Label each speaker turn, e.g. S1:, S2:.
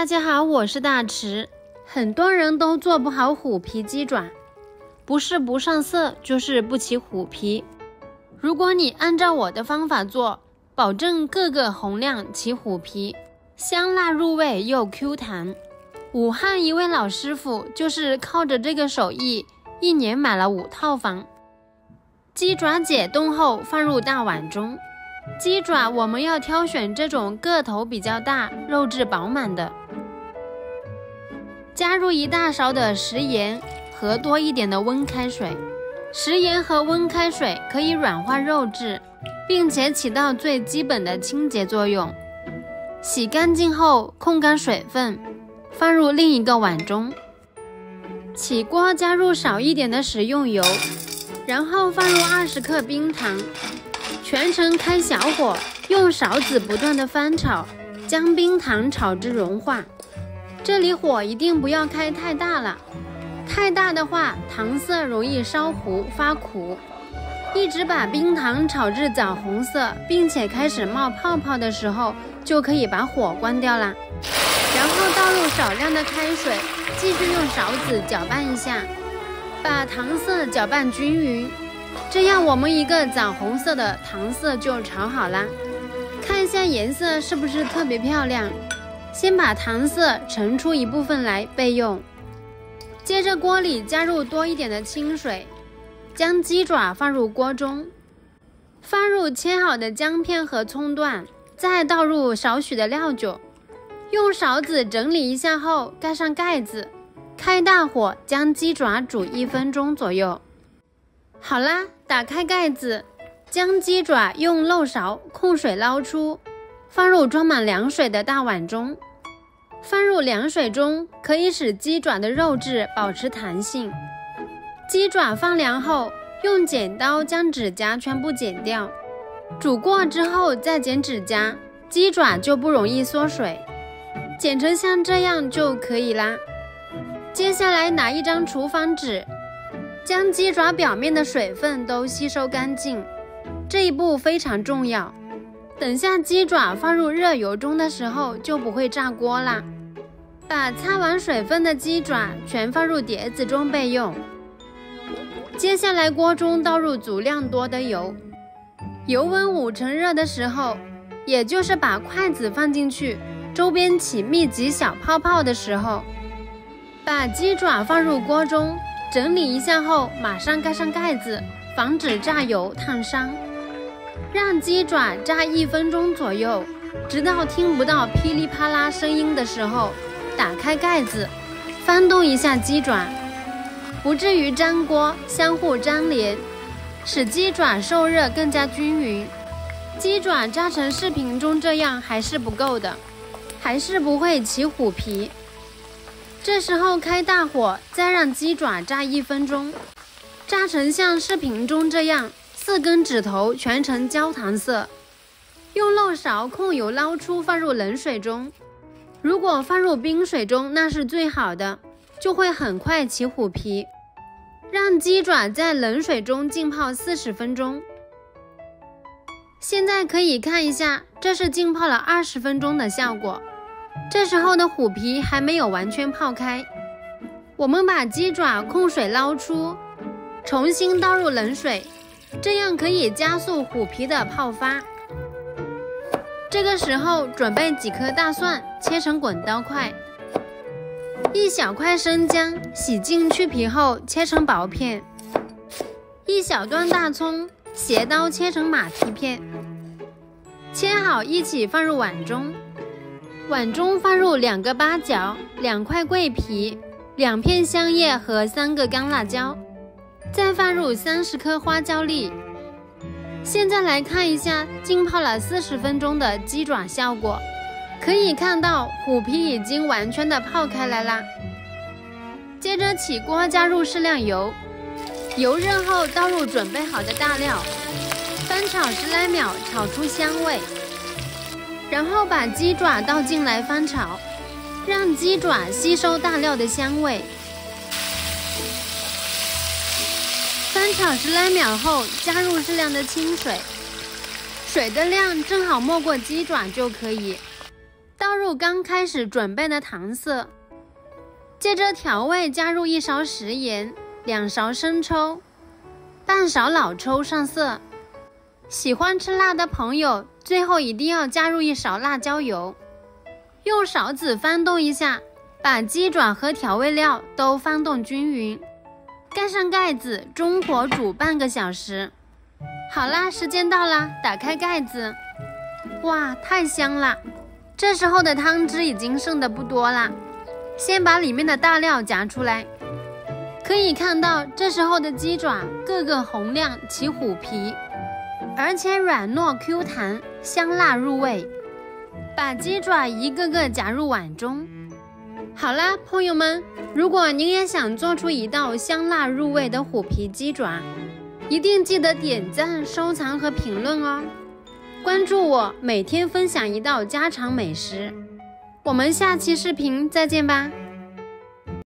S1: 大家好，我是大池。很多人都做不好虎皮鸡爪，不是不上色，就是不起虎皮。如果你按照我的方法做，保证个个红亮起虎皮，香辣入味又 Q 弹。武汉一位老师傅就是靠着这个手艺，一年买了五套房。鸡爪解冻后放入大碗中。鸡爪我们要挑选这种个头比较大、肉质饱满的。加入一大勺的食盐和多一点的温开水。食盐和温开水可以软化肉质，并且起到最基本的清洁作用。洗干净后控干水分，放入另一个碗中。起锅加入少一点的食用油，然后放入二十克冰糖。全程开小火，用勺子不断的翻炒，将冰糖炒至融化。这里火一定不要开太大了，太大的话糖色容易烧糊发苦。一直把冰糖炒至枣红色，并且开始冒泡泡的时候，就可以把火关掉啦。然后倒入少量的开水，继续用勺子搅拌一下，把糖色搅拌均匀。这样，我们一个枣红色的糖色就炒好啦。看一下颜色是不是特别漂亮？先把糖色盛出一部分来备用。接着锅里加入多一点的清水，将鸡爪放入锅中，放入切好的姜片和葱段，再倒入少许的料酒，用勺子整理一下后盖上盖子，开大火将鸡爪煮一分钟左右。好啦，打开盖子，将鸡爪用漏勺控水捞出，放入装满凉水的大碗中。放入凉水中可以使鸡爪的肉质保持弹性。鸡爪放凉后，用剪刀将指甲全部剪掉。煮过之后再剪指甲，鸡爪就不容易缩水。剪成像这样就可以啦。接下来拿一张厨房纸。将鸡爪表面的水分都吸收干净，这一步非常重要。等下鸡爪放入热油中的时候就不会炸锅啦。把擦完水分的鸡爪全放入碟子中备用。接下来锅中倒入足量多的油，油温五成热的时候，也就是把筷子放进去，周边起密集小泡泡的时候，把鸡爪放入锅中。整理一下后，马上盖上盖子，防止炸油烫伤。让鸡爪炸一分钟左右，直到听不到噼里啪啦声音的时候，打开盖子，翻动一下鸡爪，不至于粘锅，相互粘连，使鸡爪受热更加均匀。鸡爪炸成视频中这样还是不够的，还是不会起虎皮。这时候开大火，再让鸡爪炸一分钟，炸成像视频中这样，四根指头全呈焦糖色。用漏勺控油捞出，放入冷水中。如果放入冰水中，那是最好的，就会很快起虎皮。让鸡爪在冷水中浸泡四十分钟。现在可以看一下，这是浸泡了二十分钟的效果。这时候的虎皮还没有完全泡开，我们把鸡爪控水捞出，重新倒入冷水，这样可以加速虎皮的泡发。这个时候准备几颗大蒜，切成滚刀块，一小块生姜，洗净去皮后切成薄片，一小段大葱，斜刀切成马蹄片，切好一起放入碗中。碗中放入两个八角、两块桂皮、两片香叶和三个干辣椒，再放入三十颗花椒粒。现在来看一下浸泡了四十分钟的鸡爪效果，可以看到虎皮已经完全的泡开来啦。接着起锅，加入适量油，油热后倒入准备好的大料，翻炒十来秒，炒出香味。然后把鸡爪倒进来翻炒，让鸡爪吸收大料的香味。翻炒十来秒后，加入适量的清水，水的量正好没过鸡爪就可以。倒入刚开始准备的糖色，接着调味，加入一勺食盐，两勺生抽，半勺老抽上色。喜欢吃辣的朋友，最后一定要加入一勺辣椒油。用勺子翻动一下，把鸡爪和调味料都翻动均匀，盖上盖子，中火煮半个小时。好啦，时间到啦，打开盖子，哇，太香了！这时候的汤汁已经剩的不多啦，先把里面的大料夹出来。可以看到，这时候的鸡爪个个红亮起虎皮，而且软糯 Q 弹，香辣入味。把鸡爪一个个夹入碗中。好啦，朋友们，如果您也想做出一道香辣入味的虎皮鸡爪，一定记得点赞、收藏和评论哦。关注我，每天分享一道家常美食。我们下期视频再见吧。